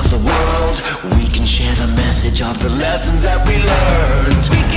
Of the world. We can share the message of the lessons that we learned. We